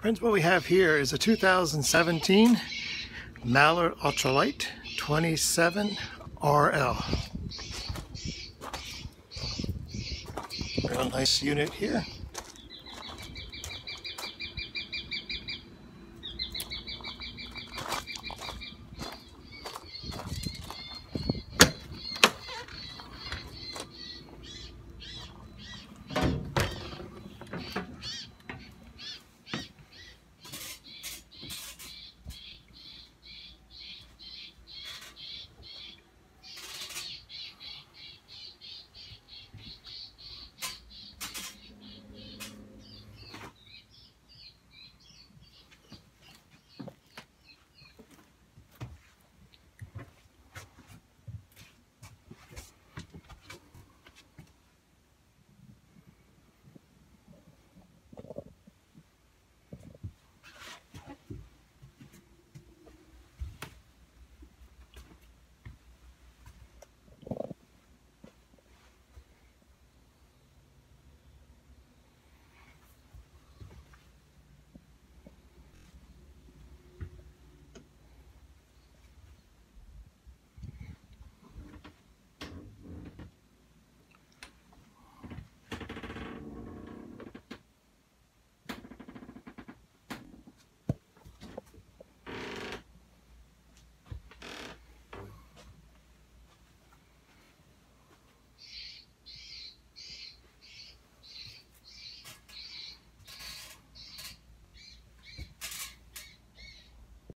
Friends, what we have here is a 2017 Mallard Ultralight 27 RL. Real nice unit here.